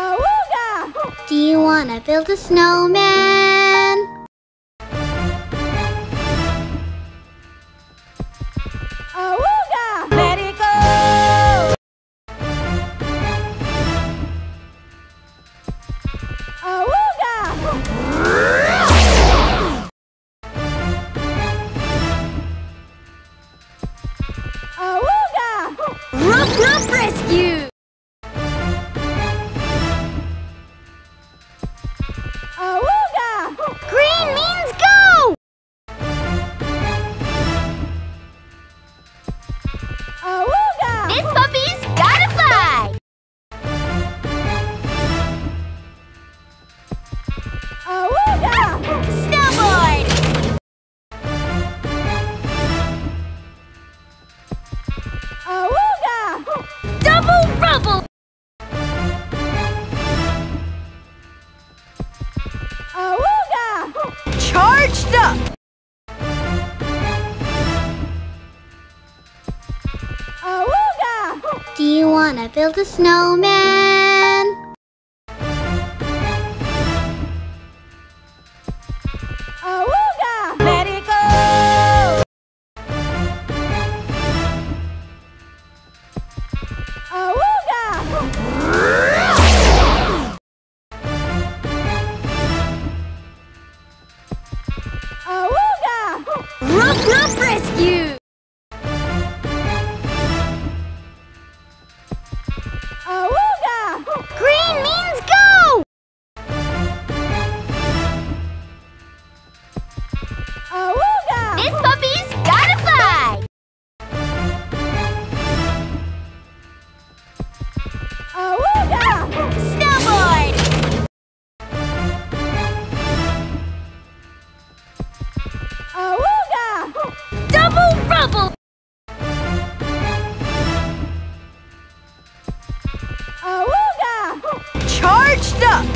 Awooga! Do you want to build a snowman? Awooga! This puppy's gotta fly! Awooga! Snowboard! Awooga! Double rubble! Do you want to build a snowman? Awooga! Let it go! Awooga! Awooga! Ruff Ruff Rescue! Awooga! This puppy's gotta fly! Awooga! Snowboard! Awooga! Double rubble. Awooga! Charged up!